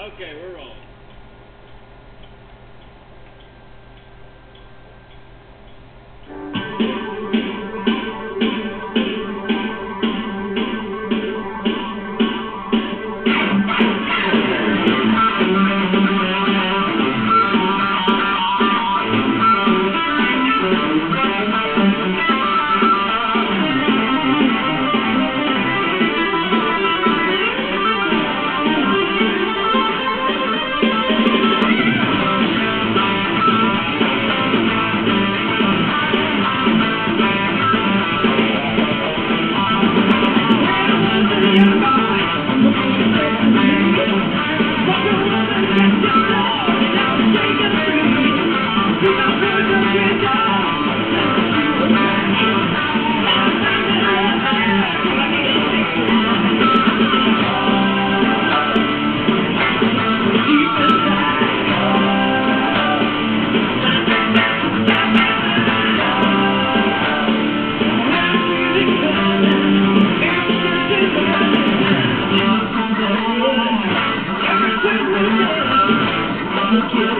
Okay, we're rolling. Thank you.